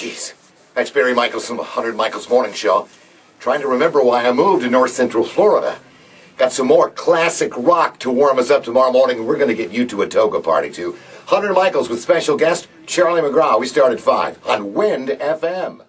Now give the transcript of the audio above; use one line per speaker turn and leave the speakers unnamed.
Jeez. That's Barry Michaels from Hunter and Michaels Morning Show. Trying to remember why I moved to North Central Florida. Got some more classic rock to warm us up tomorrow morning. We're going to get you to a toga party, too. Hunter and Michaels with special guest Charlie McGraw. We start at 5 on Wind FM.